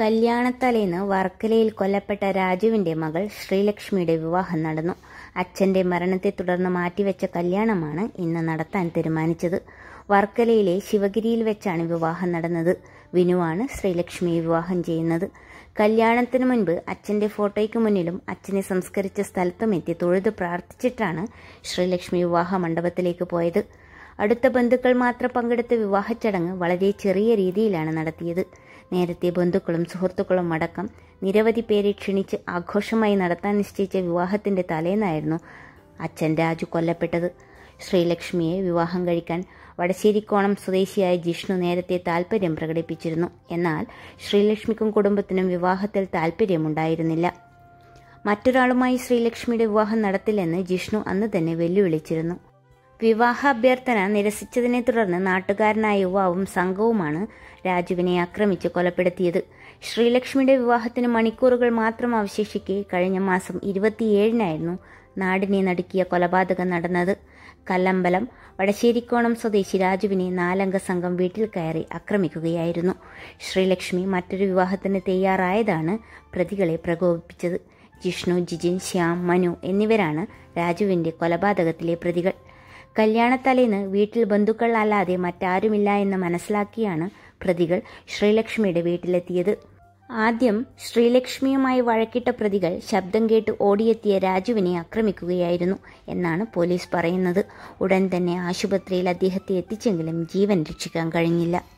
കല്യാണത്തലേന്ന് വർക്കലയിൽ കൊല്ലപ്പെട്ട രാജുവിന്റെ മകൾ ശ്രീലക്ഷ്മിയുടെ വിവാഹം നടന്നു. അച്ഛന്റെ മരണത്തെ തുടർന്ന് മാറ്റിവെച്ച കല്യാണമാണ് ഇന്ന് നടത്താൻ തീരുമാനിച്ചത്. വർക്കലയിലെ ശിവഗിരിയിൽ വെച്ചാണ് വിവാഹം നടന്നത്. വിനുവാണ് ശ്രീലക്ഷ്മിയെ വിവാഹം ചെയ്യുന്നത്. കല്യാണത്തിന് മുൻപ് അച്ഛന്റെ ഫോട്ടോയ്ക്ക് മുന്നിലും അച്ഛനെ സംസ്കരിച്ച സ്ഥലത്തും എത്തി തൊഴുത് പ്രാർത്ഥിച്ചിട്ടാണ് ശ്രീലക്ഷ്മി വിവാഹ മണ്ഡപത്തിലേക്ക് പോയത്. അടുത്ത ബന്ധുക്കൾ മാത്രം പങ്കെടുത്ത വിവാഹ ചടങ്ങ് വളരെ ചെറിയ രീതിയിലാണ് നടത്തിയത്. നേരത്തെ ബന്ധുക്കളും സുഹൃത്തുക്കളും അടക്കം നിരവധി പേരെ ക്ഷണിച്ച് ആഘോഷമായി നടത്താൻ നിശ്ചയിച്ച വിവാഹത്തിന്റെ തലേന്നായിരുന്നു അച്ഛൻ രാജു കൊല്ലപ്പെട്ടത്. ശ്രീലക്ഷ്മിയെ വിവാഹം കഴിക്കാൻ വടശ്ശേരിക്കോണം സ്വദേശിയായ ജിഷ്ണു നേരത്തെ താൽപ്പര്യം പ്രകടിപ്പിച്ചിരുന്നു. എന്നാൽ ശ്രീലക്ഷ്മിക്കും കുടുംബത്തിനും വിവാഹത്തിൽ താൽപ്പര്യമുണ്ടായിരുന്നില്ല മറ്റൊരാളുമായി ശ്രീലക്ഷ്മിയുടെ വിവാഹം നടത്തില്ലെന്ന് ജിഷ്ണു അന്ന് തന്നെ വെല്ലുവിളിച്ചിരുന്നു. വിവാഹാഭ്യർത്ഥന നിരസിച്ചതിനെ തുടർന്ന് നാട്ടുകാരനായ യുവാവും സംഘവുമാണ് രാജുവിനെ ആക്രമിച്ച് കൊലപ്പെടുത്തിയത്. ശ്രീലക്ഷ്മിയുടെ വിവാഹത്തിന് മണിക്കൂറുകൾ മാത്രം അവശേഷിക്കെ കഴിഞ്ഞ മാസം ഇരുപത്തിയേഴിനായിരുന്നു നാടിനെ നടുക്കിയ കൊലപാതകം നടന്നത്. കല്ലമ്പലം വടശ്ശേരിക്കോണം സ്വദേശി രാജുവിനെ നാലംഗ സംഘം വീട്ടിൽ കയറി ആക്രമിക്കുകയായിരുന്നു. ശ്രീലക്ഷ്മി മറ്റൊരു വിവാഹത്തിന് തയ്യാറായതാണ് പ്രതികളെ പ്രകോപിപ്പിച്ചത്. ജിഷ്ണു ജിജിൻ ശ്യാം മനു എന്നിവരാണ് രാജുവിന്റെ കൊലപാതകത്തിലെ പ്രതികൾ. കല്യാണത്തലേന്ന് വീട്ടിൽ ബന്ധുക്കൾ അല്ലാതെ മറ്റാരുമില്ല എന്ന് മനസ്സിലാക്കിയാണ് പ്രതികൾ ശ്രീലക്ഷ്മിയുടെ വീട്ടിലെത്തിയത്. ആദ്യം ശ്രീലക്ഷ്മിയുമായി വഴക്കിട്ട പ്രതികൾ ശബ്ദം കേട്ട് ഓടിയെത്തിയ രാജുവിനെ ആക്രമിക്കുകയായിരുന്നു എന്നാണ് പോലീസ് പറയുന്നത്. ഉടൻ തന്നെ ആശുപത്രിയിൽ അദ്ദേഹത്തെ എത്തിച്ചെങ്കിലും ജീവൻ രക്ഷിക്കാൻ കഴിഞ്ഞില്ല.